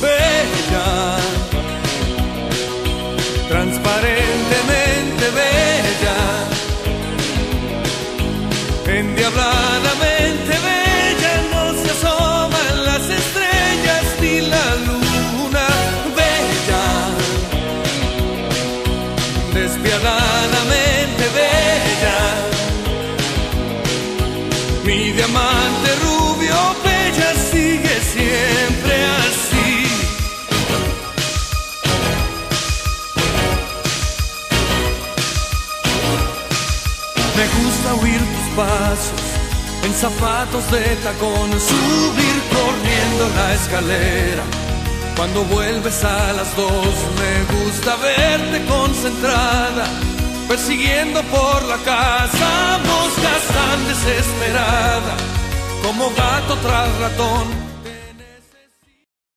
bella, transparentemente bella, endiabladamente bella, no se asoman las estrellas ni la luna, bella, despiadadamente bella, mi diamante rubio Oír tus pasos en zapatos de tacón, subir corriendo la escalera. Cuando vuelves a las dos, me gusta verte concentrada, persiguiendo por la casa moscas tan desesperada, como gato tras ratón